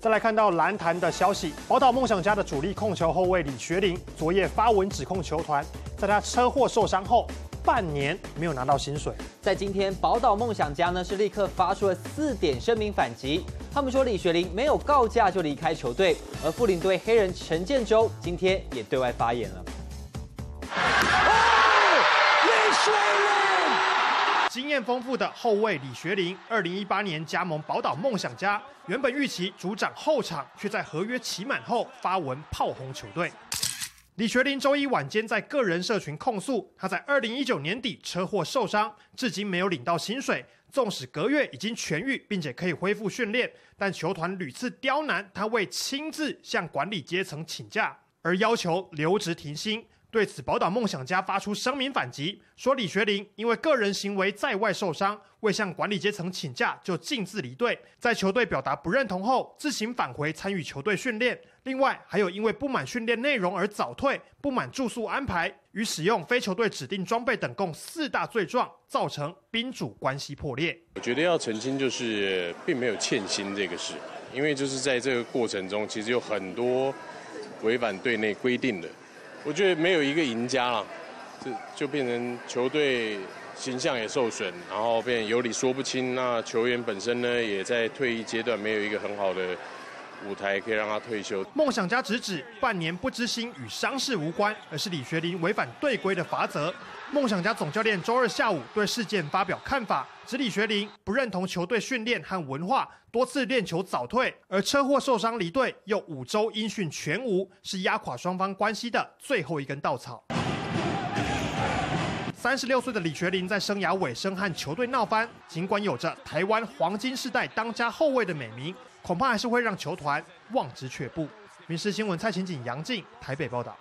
再来看到篮坛的消息，宝岛梦想家的主力控球后卫李学林昨夜发文指控球团，在他车祸受伤后半年没有拿到薪水。在今天，宝岛梦想家呢是立刻发出了四点声明反击，他们说李学林没有告假就离开球队，而富领队黑人陈建州今天也对外发言了。经验丰富的后卫李学林，二零一八年加盟宝岛梦想家，原本预期主掌后场，却在合约期满后发文炮轰球队。李学林周一晚间在个人社群控诉，他在二零一九年底车祸受伤，至今没有领到薪水。纵使隔月已经痊愈，并且可以恢复训练，但球团屡次刁难他，未亲自向管理阶层请假，而要求留职停薪。对此，宝岛梦想家发出声明反击，说李学林因为个人行为在外受伤，未向管理阶层请假就径自离队，在球队表达不认同后自行返回参与球队训练。另外，还有因为不满训练内容而早退、不满住宿安排与使用非球队指定装备等，共四大罪状，造成宾主关系破裂。我觉得要澄清就是并没有欠薪这个事，因为就是在这个过程中，其实有很多违反队内规定的。我觉得没有一个赢家了，就就变成球队形象也受损，然后变有理说不清。那球员本身呢，也在退役阶段没有一个很好的舞台可以让他退休。梦想家直指半年不知心与伤势无关，而是李学林违反队规的罚则。梦想家总教练周二下午对事件发表看法，指李学林不认同球队训练和文化，多次练球早退，而车祸受伤离队又五周音讯全无，是压垮双方关系的最后一根稻草。三十六岁的李学林在生涯尾声和球队闹翻，尽管有着台湾黄金世代当家后卫的美名，恐怕还是会让球团望之却步。民事新闻蔡琴景、杨静台北报道。